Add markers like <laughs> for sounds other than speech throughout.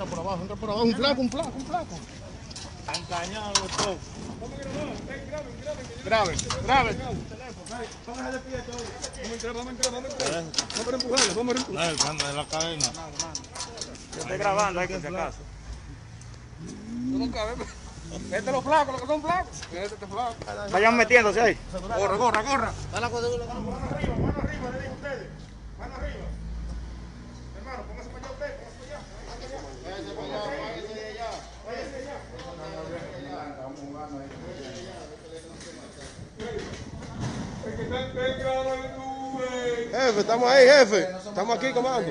entra por abajo, entra por abajo. Un flaco, un flaco, un flaco. Todo. Grave, grave. Vamos pie todo. Vamos a entrar, vamos a entrar, vamos a entrar. Vamos a empujarlo, vamos a empujarlo. No, el cambio de la cadena. Yo estoy grabando ahí por si acaso. Este los flacos, los que son flacos. Este este flaco. Vayan metiéndose ahí. Corra, corra, corra. Dale la codula. Mano arriba, mano arriba, le digo a ustedes. Mano arriba. Hermano, póngase para allá usted, póngase para allá. El que está en grabando, eh. Jefe, estamos ahí, jefe. Estamos aquí, comando.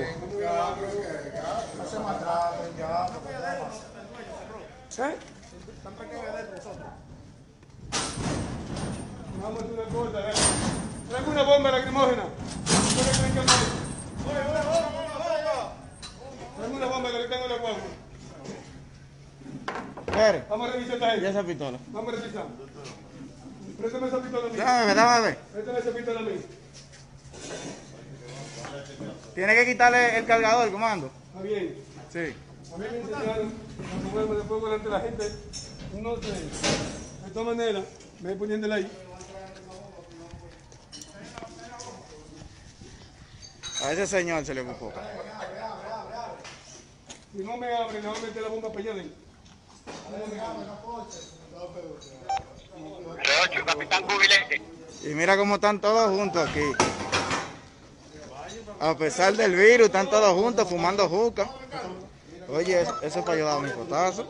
Vamos a hacer una cosa, eh. Tráeme una bomba lacrimógena. ¿Qué le creen que es? Tráeme una bomba que le tengo en la guagua. Vamos a revisar esta ¿Y gente. esa pistola? Vamos a revisar. Préstame esa pistola a mí. Dame, dame. Préstame esa pistola a mí. Tiene que quitarle el cargador, comando. Está bien. Sí. A mí me enseñaron a de fuego delante de la gente. No sé. De todas maneras, me voy poniéndola ahí. A ese señor se le ocupó. Si no me abren, le voy a meter la bomba para allá adentro. Capitán Cubilete. Y mira cómo están todos juntos aquí. A pesar del virus, están todos juntos fumando juca. Oye, eso eso es para ayudar a mi potazo.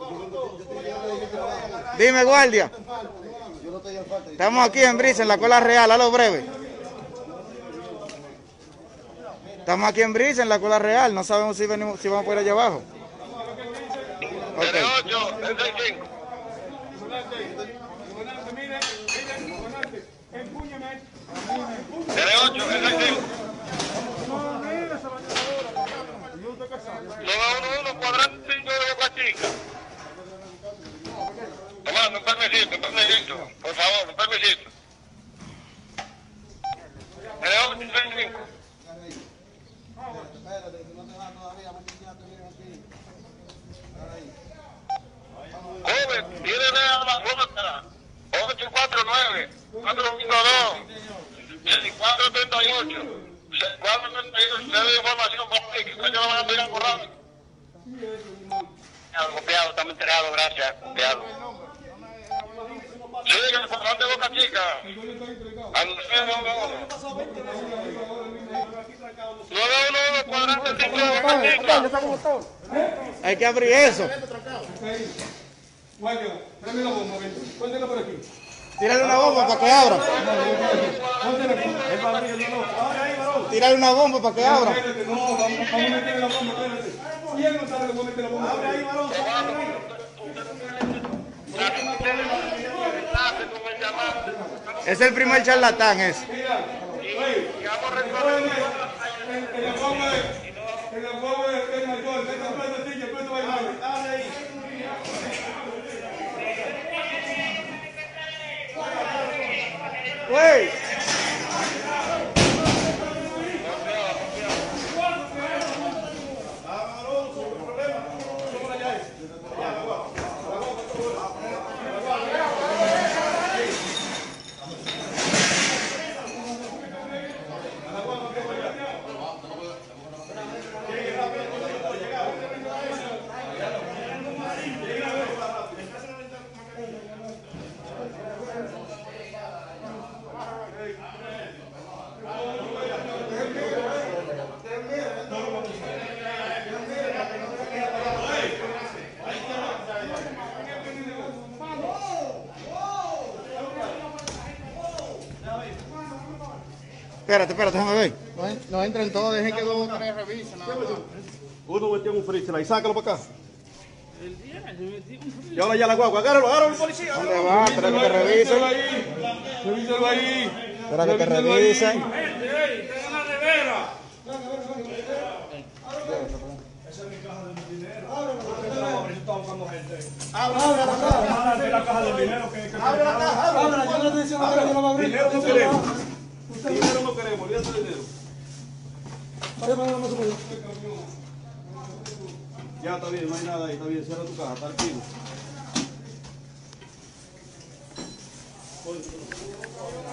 Dime, guardia. Estamos aquí en Brisa, en la cola real, a lo breve. Estamos aquí en Brisa, en la cola real. No sabemos si, venimos, si vamos por allá abajo. 08, 35. Joven, tiene a la puerta. 849 452 6438 6438 Usted de información para que usted no van a tirar por rápido. Copiado, estamos enterados, gracias. Copiado. Sí, que el de Boca Chica 911. 911, cuadrante 5 de Boca Chica. Hay que abrir eso. Guardia, tráeme la bomba, ven. Póntela por aquí. Tírale una bomba para que abra. Póntela aquí. Tírale una bomba para que abra. Espérate, no, vamos, vamos a meter la bomba, espérate. ¿Quién no sabe cómo meter la bomba? Abre ahí, varón. Es el primer charlatán ese. Mira, Wait. Espérate, espérate, déjame ver. No, en- no entren todos, dejen que dos o tres revisen. Uno metió en un freezer ahí, sácalo para acá. Y ahora ya la guagua, agárralo, agárralo, policía. ¿Dónde va? Espera que te revisen. Revísalo ahí. Revísalo ahí. Espera que te Revísalo ahí. revisen. Dinero no queremos. Dinero no queremos, olvídate de dinero. Ya está bien, no hay nada ahí, está bien, cierra tu caja, está activo.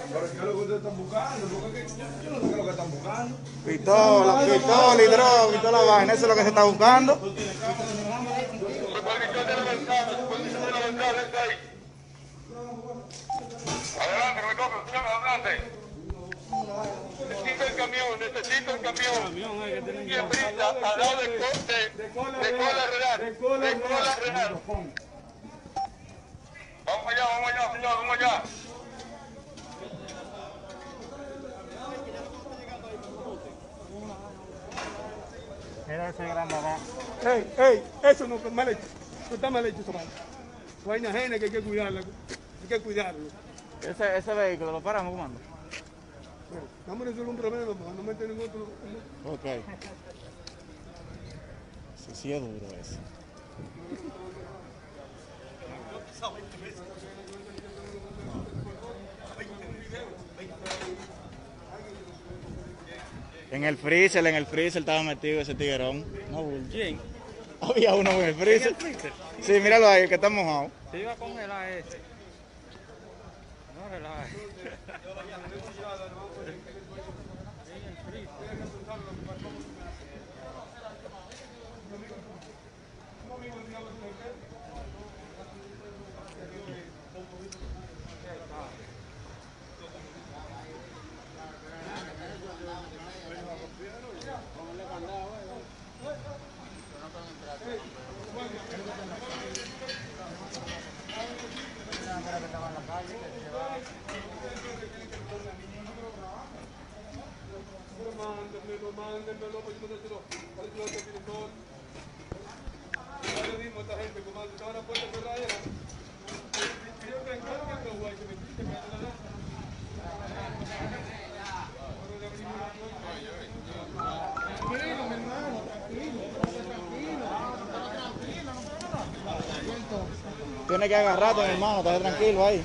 ¿qué es lo que ustedes están buscando? Porque que yo, yo no sé qué es lo que están buscando. Pistola, pistola y droga y toda la vaina, eso es lo que se está buscando. Supervisión de la ventana, supervisión de la ventana, está ahí. Adelante, señor, adelante. Necesito el camión, necesito el camión. Y en brisa, al lado de, de, de cola real, de cola real. Vamos allá, vamos allá, señor, vamos allá. Mira ese gran mamá. Ey, ey, eso no está mal hecho. No está mal hecho vaina. Vaina ajena que hay que cuidarla. Hay que cuidarlo. Ese, ese vehículo lo paramos, comando. Bueno, Vamos a resolver un problema, no no meter ningún otro. Ok. Sí, sí es duro eso. En el freezer, en el freezer estaba metido ese tiguerón. No, ¿quién? Había uno en el freezer. Sí, míralo ahí, el que está mojado. Se iba a congelar ese. No relaje. <laughs> Le a esta gente, comando, estaba la puerta cerrada ya. Y yo me encargo que lo guay, que me quite, que me la da. Tiene que agarrarte, mi hermano, estate tranquilo ahí.